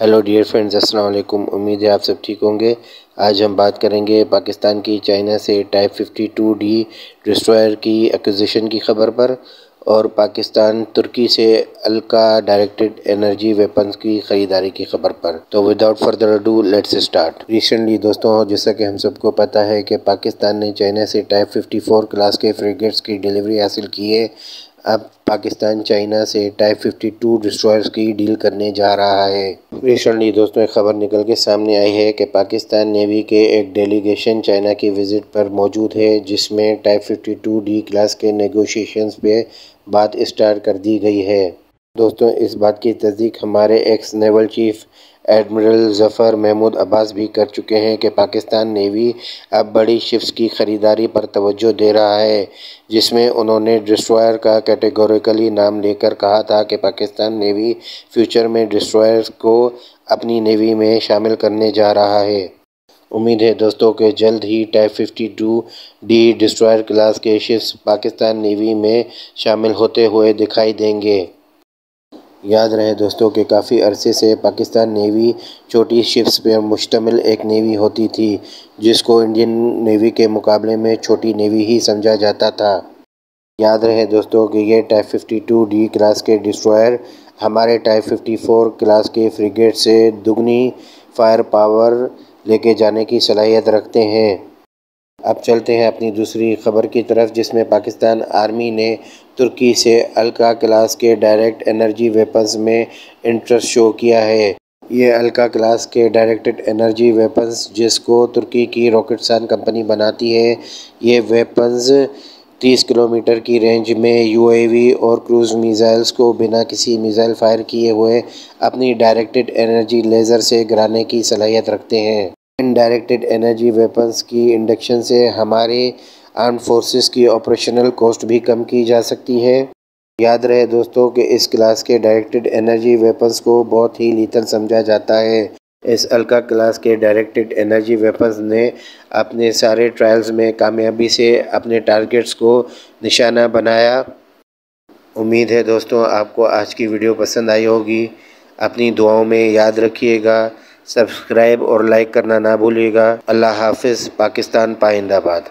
Hello dear friends السلام علیکم امید ہے آپ سب ٹھیک ہوں گے آج ہم بات کریں گے پاکستان کی چائنا سے type fifty two D destroyer کی ایکوزیشن کی خبر پر اور پاکستان ترکی سے الکا ڈائریکٹڈ انرجی ویپنز کی خریداری کی خبر پر۔ تو without further do let's start recently دوستوں، جیسا کہ ہم سب کو پتہ ہے کہ پاکستان نے چائنا سے ٹائپ ففٹی فور کلاس کے فریگیٹس کی ڈیلیوری حاصل کی ہے۔ اب پاکستان، چائنا سے ٹائپ ففٹی ٹو ڈسٹرائرز کی ڈیل کرنے جا رہا ہے۔ ریسنٹلی دوستوں، ایک خبر نکل کے سامنے آئی ہے کہ پاکستان نیوی کے ایک ڈیلیگیشن چائنا کی وزٹ پر موجود ہے، جس میں type fifty two D class کے نیگوشیشنز پہ بات اسٹارٹ کر دی گئی ہے۔ دوستوں، اس بات کی تصدیق ہمارے ex naval chief admiral Zafar Mahmood Abbas بھی کر چکے ہیں کہ پاکستان نیوی اب بڑی شپس کی خریداری پر توجہ دے رہا ہے، جس میں انہوں نے ڈسٹرائر کا کیٹیگوریکلی نام لے کر کہا تھا کہ پاکستان نیوی فیوچر میں ڈسٹرائر کو اپنی نیوی میں شامل کرنے جا رہا ہے۔ امید ہے دوستوں کہ جلد ہی type fifty two D destroyer class کے شپس پاکستان نیوی میں شامل ہوتے ہوئے دکھائی دیں گے۔ یاد رہے دوستوں کہ کافی عرصے سے پاکستان نیوی چھوٹی شپس پر مشتمل ایک نیوی ہوتی تھی، جس کو انڈین نیوی کے مقابلے میں چھوٹی نیوی ہی سمجھا جاتا تھا۔ یاد رہے دوستوں کہ یہ type fifty two D class کے ڈسٹرائر ہمارے ٹائپ ففٹی فور کلاس کے فریگیٹ سے دگنی فائر پاور لے کے جانے کی صلاحیت رکھتے ہیں۔ اب چلتے ہیں اپنی دوسری خبر کی طرف، جس میں پاکستان آرمی نے ترکی سے الکا کلاس کے ڈائریکٹ انرجی ویپنز میں انٹرسٹ شو کیا ہے۔ یہ الکا کلاس کے ڈائریکٹڈ انرجی ویپنز، جس کو ترکی کی راکٹسان کمپنی بناتی ہے، یہ ویپنز تیس کلومیٹر کی رینج میں یو اے وی اور کروز میزائلز کو بنا کسی میزائل فائر کیے ہوئے اپنی ڈائریکٹڈ انرجی لیزر سے گرانے کی صلاحیت رکھتے ہیں۔ انڈائریکٹڈ انرجی ویپنز کی انڈکشن سے ہمارے آرم فورسز کی آپریشنل کوسٹ بھی کم کی جا سکتی ہے۔ یاد رہے دوستوں کہ اس کلاس کے ڈائریکٹڈ انرجی ویپنز کو بہت ہی لیتل سمجھا جاتا ہے۔ اس الکا کلاس کے ڈائریکٹڈ انرجی ویپنز نے اپنے سارے ٹرائلز میں کامیابی سے اپنے ٹارگیٹس کو نشانہ بنایا۔ امید ہے دوستوں آپ کو آج کی ویڈیو پسند آئی ہوگی۔ اپنی دعاؤں میں یاد رکھیے گا۔ سبسکرائب اور لائک کرنا نہ بھولیے گا۔ اللہ حافظ پاکستان پائندہ باد۔